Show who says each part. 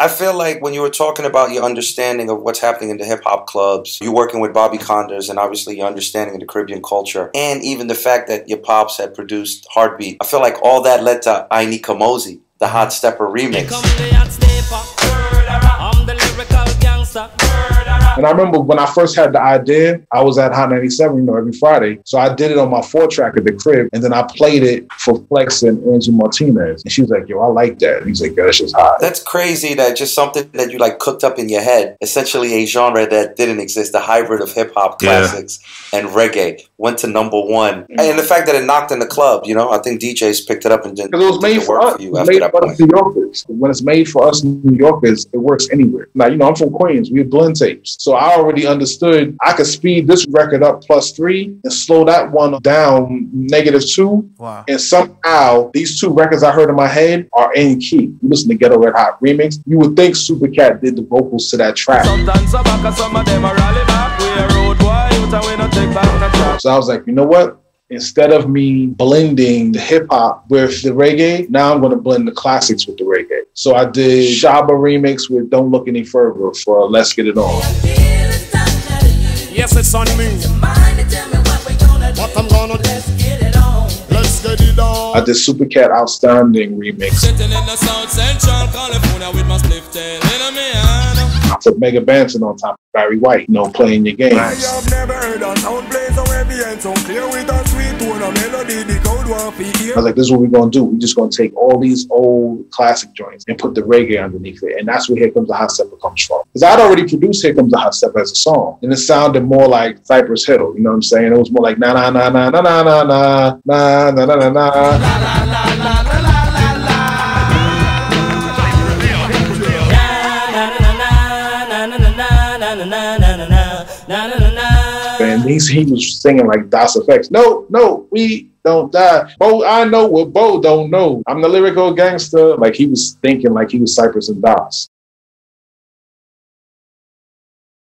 Speaker 1: I feel like when you were talking about your understanding of what's happening in the hip hop clubs, you working with Bobby Konders, and obviously your understanding of the Caribbean culture, and even the fact that your pops had produced Heartbeat, I feel like all that led to Ini Kamoze, the Hot Stepper remix.
Speaker 2: And I remember when I first had the idea, I was at Hot 97, you know, every Friday. So I did it on my four track at the crib, and then I played it for Flex and Angie Martinez. And she was like, yo, I like that. And he's like, yo, that's just hot.
Speaker 1: That's crazy that just something that you like cooked up in your head, essentially a genre that didn't exist, a hybrid of hip hop classics yeah. and reggae, went to number one. Mm-hmm. And the fact that it knocked in the club, you know, I think DJs picked it up and did,
Speaker 2: it was made for us. For you after made that for point. New Yorkers. When it's made for us New Yorkers, it works anywhere. Now, you know, I'm from Queens. We have blend tapes. So I already understood I could speed this record up plus three and slow that one down negative two. Wow. And somehow these two records I heard in my head are in key. You listen to Ghetto Red Hot remix, you would think Supercat did the vocals to that track. So I was like, you know what? Instead of me blending the hip hop with the reggae, now I'm going to blend the classics with the reggae. So I did Shabba remix with Don't Look Any Further for Let's Get It On. Yes, it's on me. What I'm gonna do. Let's get it on. I did Supercat Outstanding remix. Sitting in the South Central California with my spliff tail in me I put Mega Banton on top of Barry White, you know, playing your game. Nice. I was like, this is what we're gonna do. We're just gonna take all these old classic joints and put the reggae underneath it. And that's where Here Comes the Hot Stepper comes from. Because I'd already produced Here Comes the Hot Stepper as a song. And it sounded more like Cypress Hill, you know what I'm saying? It was more like na na na na na na na na na na na na na. And he was singing like Das EFX. No, no, we don't die. Bo, I know what Bo don't know. I'm the lyrical gangster. Like he was thinking like he was Cypress and Das.